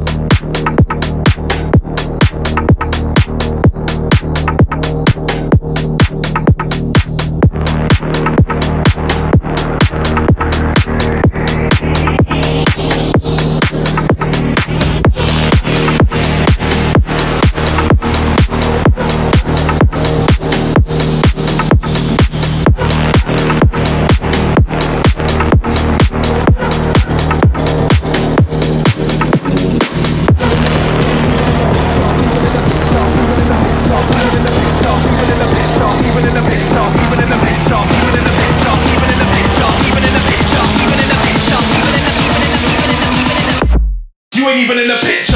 Música even in the picture.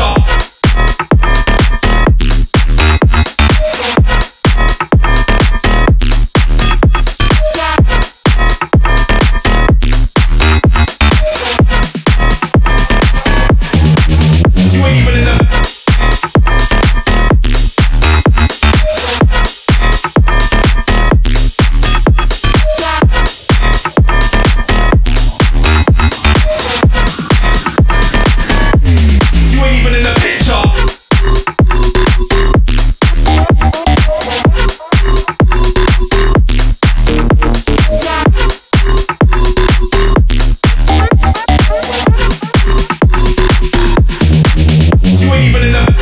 You ain't even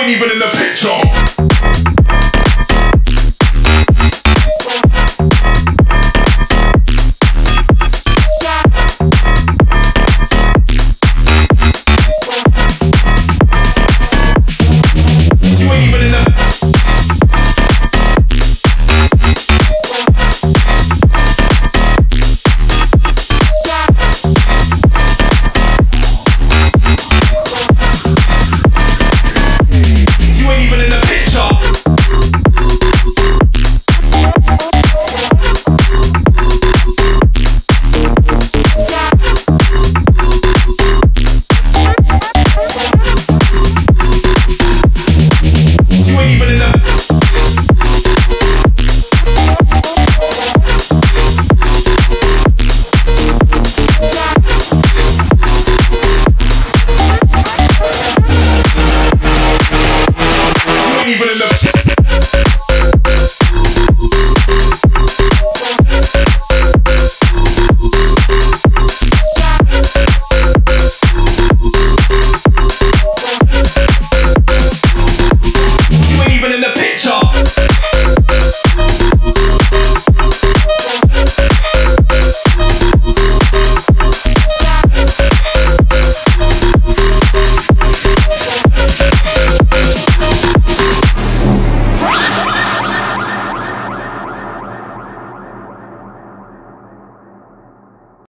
ain't even in the picture.